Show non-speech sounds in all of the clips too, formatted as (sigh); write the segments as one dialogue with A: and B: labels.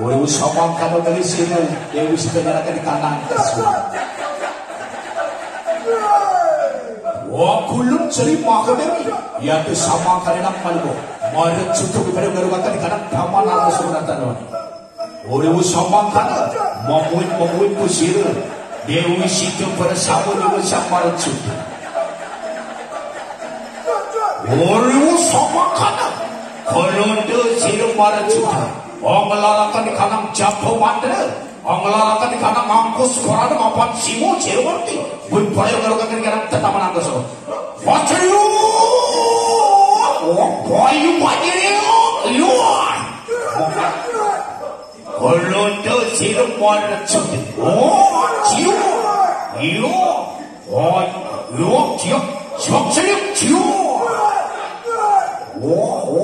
A: Wewe sokong kamu dari sini, Dewi sebenarnya di kanan. Wah kulun cerima kami, ya tu sama kalian apa lagi? Mereka cukup daripada garukan di kanan, kamu nak sebenarnya tahu. Wewe sokong kamu, memuin memuin tu sini, Dewi situ bersama dengan sama cukup. Wewe sokong kamu. kolonde sirum mara juga onglalakan kanang japo mandre onglalakan kanang angkus koran mapan simo jerumarti bun payo ngarukan kanang tetaman angkuso what are you what are you what are you you are kolonde sirum mara juga oh jiu you on you jiu jiu jiu oh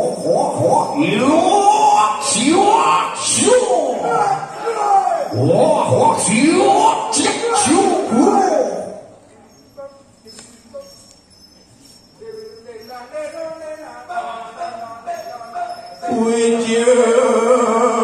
A: with you.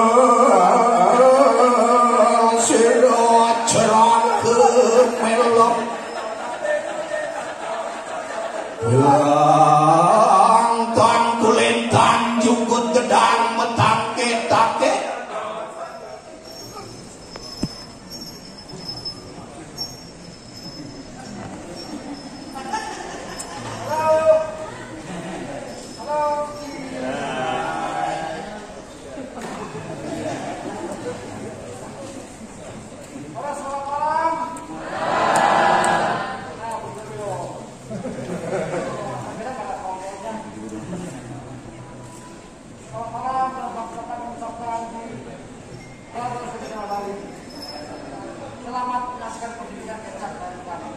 A: memastikan pendidikan kecap dari kami.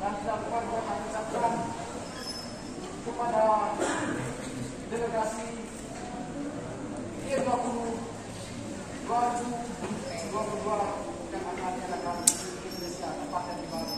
A: Dan dilakukan pertanyaan kepada delegasi E20 2022 yang akan diadakan di Indonesia, tepatnya di Bali.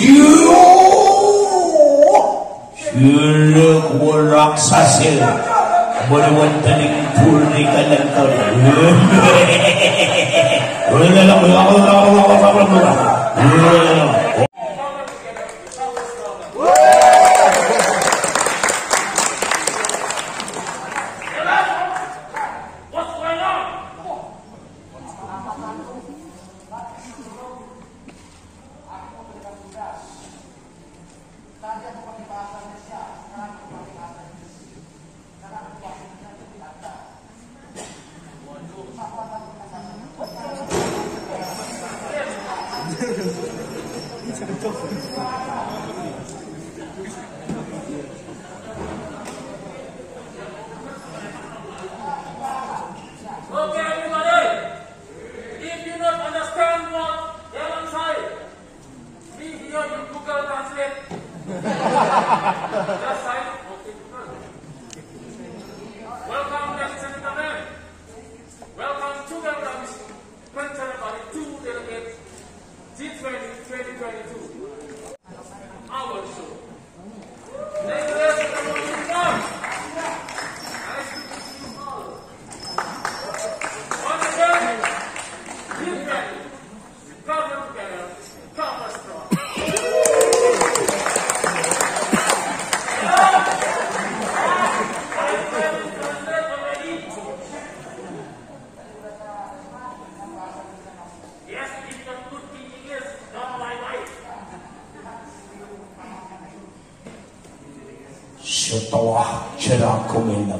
A: You. You look more ng kanan Wala lang, wala lang, wala lang, wala lang, wala setelah cerah kuminum.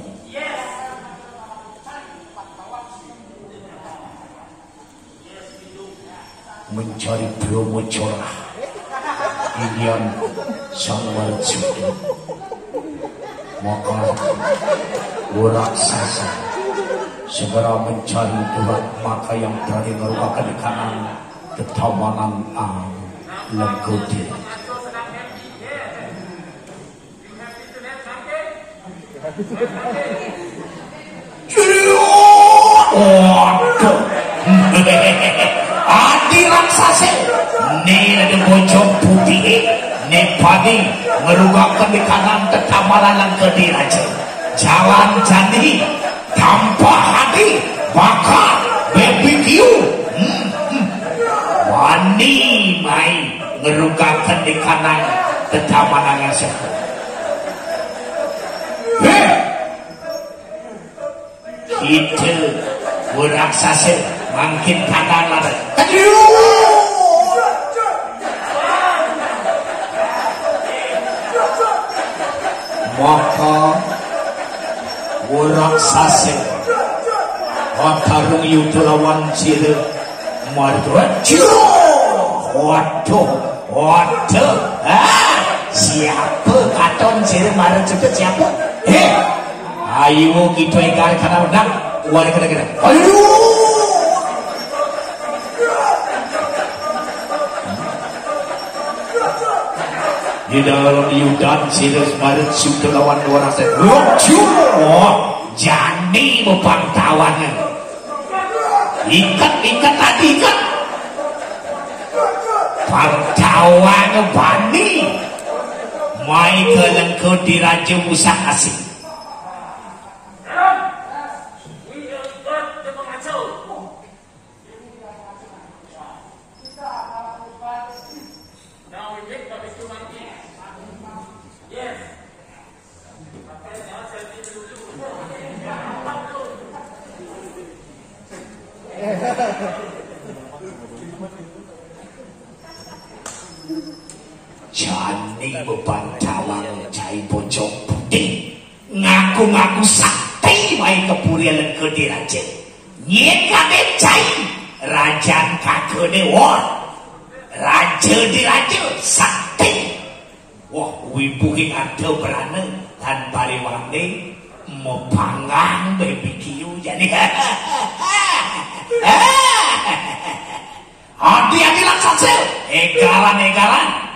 A: Mencari promo Ini Indian sangat sulit. Maka urat sasa segera mencari Tuhan maka yang berani merupakan kanan ketamanan ang ah, lengkuti. Waduh. Adi raksasa. Nih ada bocor putih. Nih padi. Merugakan di kanan tetamalan lang kediraja. Jalan jadi. Tanpa hati. Maka BBQ. Hmm, hmm. Wani main. Merugakan di kanan tetamalan yang Itu raksasa makin kanan lari. Maka raksasa Watarung yudo lawan cire Mardu Waduh Waduh. Ah, Siapa? Katon cire marah cepet siapa? Eh Ayo kita ikan karena menang Wali kena kena Ayo di dalam yudan sirus marit sudah lawan dua rasa lucu jani bepantauan ikat ikat tadi ikat. Pantauan bani. Mai ke diraja musak asing Jani beban cawang cai bocok putih. Ngaku-ngaku sakti mai kepurian ke diraja nyekane cai rajan kakene won raja diraja sakti. Wah wibuhi ada berana tanpa rewane mepanggang BBQ jadi (laughs) (laughs) hati-hati laksasa egalan egalan